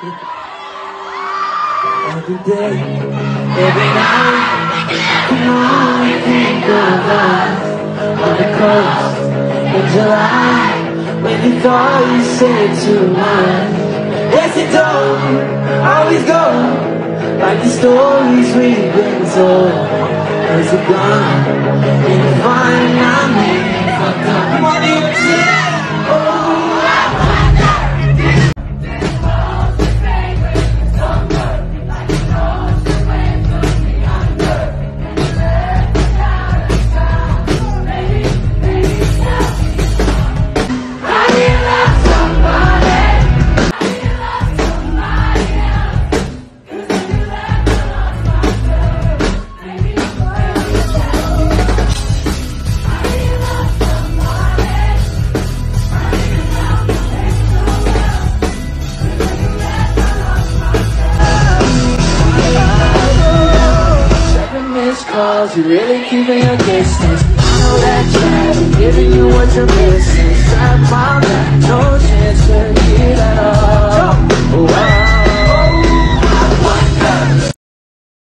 Every day, every night, on, think of us on the coast in July when you thought you said too much. Yes, it don't always go like the stories we've been told. Is it gone? Seven missed calls, you really keeping your distance. I know that you're giving you what you're missing.